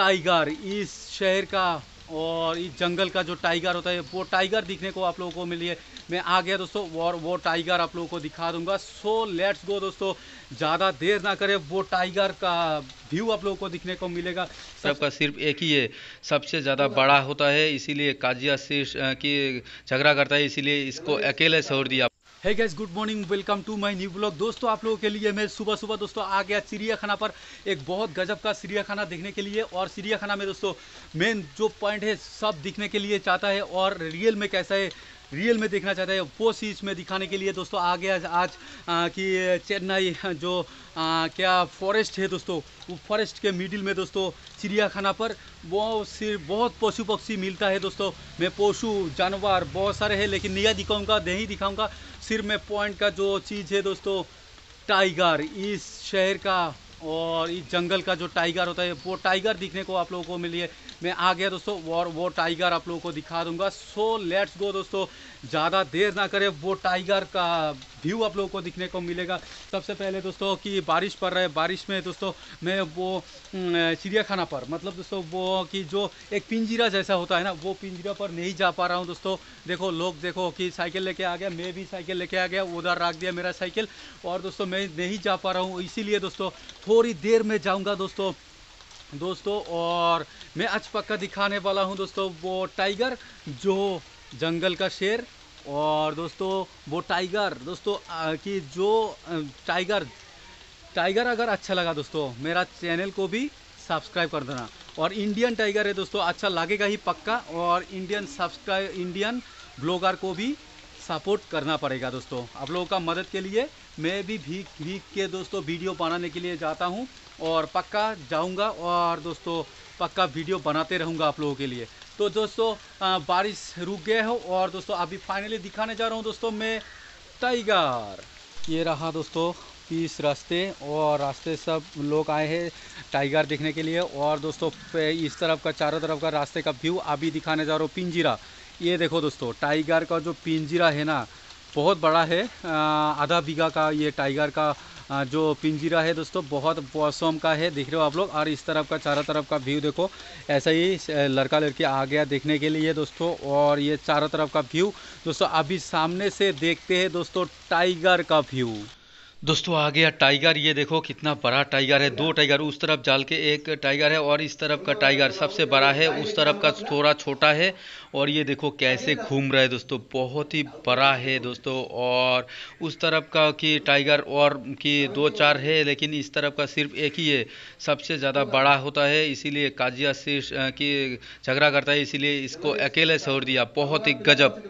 Tiger इस शहर का और इस जंगल का जो टाइगर होता है वो टाइगर दिखने को आप लोगों को मिली है। मैं आ गया दोस्तों और वो टाइगर आप लोगों को दिखा दूँगा। सो लेट्स गो दोस्तों। ज़्यादा देर ना करें वो टाइगर का व्यू आप लोगों को दिखने को मिलेगा। सबका सिर्फ़ एक ही है। सबसे ज़्यादा बड़ा होता है इसीलिए काजिया से की झगड़ा करता है इसीलिए इसको अकेले छोड़ दिया। है guys good morning welcome to my new blog दोस्तों, आप लोगों के लिए मैं सुबह सुबह, दोस्तों, आ गया चिड़ियाखाना पर एक बहुत गजब का चिड़ियाखाना देखने के लिए। और चिड़ियाखाना में, दोस्तों मेन जो पॉइंट है, सब दिखने के लिए चाहता है। और रियल में कैसा है रियल में देखना चाहते हैं वो चीज़ में दिखाने के लिए। दोस्तों आ गया आज कि चेन्नई जो आ, क्या फॉरेस्ट है दोस्तों वो फॉरेस्ट के मिडिल में दोस्तों चिड़ियाखाना पर वो सिर्फ़ बहुत पशु पक्षी मिलता है दोस्तों। मैं पशु जानवर बहुत सारे हैं लेकिन नहीं दिखाऊँगा नहीं दिखाऊँगा। सिर्फ़ मैं पॉइंट का जो चीज़ है दोस्तों टाइगर इस शहर का और इस जंगल का जो टाइगर होता है, वो टाइगर दिखने को आप लोगों को मिली है। मैं आ गया दोस्तों, और वो टाइगर आप लोगों को दिखा दूँगा। सो लेट्स गो दोस्तों। ज़्यादा देर ना करें, वो टाइगर का व्यू आप लोगों को दिखने को मिलेगा। सबसे पहले दोस्तों कि बारिश पड़ रहा है, बारिश में दोस्तों मैं वो चिड़ियाखाना पर मतलब दोस्तों वो कि जो एक पिंजरा जैसा होता है ना, वो पिंजरा पर नहीं जा पा रहा हूँ दोस्तों। देखो लोग देखो कि साइकिल लेके आ गया, मैं भी साइकिल लेके आ गया, उधर रख दिया मेरा साइकिल और दोस्तों मैं नहीं जा पा रहा हूँ, इसीलिए दोस्तों थोड़ी देर में जाऊँगा दोस्तों। दोस्तों और मैं आज पक्का दिखाने वाला हूँ दोस्तों वो टाइगर जो जंगल का शेर और दोस्तों, वो टाइगर दोस्तों की जो टाइगर टाइगर अगर अच्छा लगा दोस्तों, मेरा चैनल को भी सब्सक्राइब कर देना। और इंडियन टाइगर है दोस्तों अच्छा लगेगा ही पक्का। और इंडियन सब्सक्राइब इंडियन ब्लॉगर को भी सपोर्ट करना पड़ेगा दोस्तों। आप लोगों का मदद के लिए मैं भी भीग भीग के दोस्तों वीडियो बनाने के लिए जाता हूँ और पक्का जाऊँगा और दोस्तों पक्का वीडियो बनाते रहूँगा आप लोगों के लिए। तो दोस्तों आ, बारिश रुक गए हो और दोस्तों अभी फाइनली दिखाने जा रहा हूँ दोस्तों मैं टाइगर ये रहा दोस्तों पीस रास्ते और रास्ते सब लोग आए हैं टाइगर देखने के लिए और दोस्तों इस तरफ़ का चारों तरफ़ का रास्ते का व्यू अभी दिखाने जा रहा हूँ पिंजरा। ये देखो दोस्तों, टाइगर का जो पिंजरा है ना, बहुत बड़ा है। आधा बीघा का ये टाइगर का जो पिंजरा है दोस्तों, बहुत मौसम का है, देख रहे हो आप लोग। और इस तरफ़ का, चारों तरफ़ का व्यू देखो, ऐसा ही लड़का लड़की आ गया देखने के लिए दोस्तों, और ये चारों तरफ़ का व्यू दोस्तों, अभी सामने से देखते हैं दोस्तों, टाइगर का व्यू दोस्तों आ गया टाइगर ये देखो कितना बड़ा टाइगर है। दो टाइगर उस तरफ़ जाल के एक टाइगर है और इस तरफ़ का टाइगर सबसे बड़ा है उस तरफ़ का थोड़ा छोटा है और ये देखो कैसे घूम रहा है दोस्तों बहुत ही बड़ा है दोस्तों और उस तरफ़ का कि टाइगर और कि दो चार है लेकिन इस तरफ़ का सिर्फ़ एक ही है। सबसे ज़्यादा बड़ा होता है इसीलिए काजिया अ, की झगड़ा करता है इसीलिए इसको अकेले छोड़ दिया। बहुत ही गजब।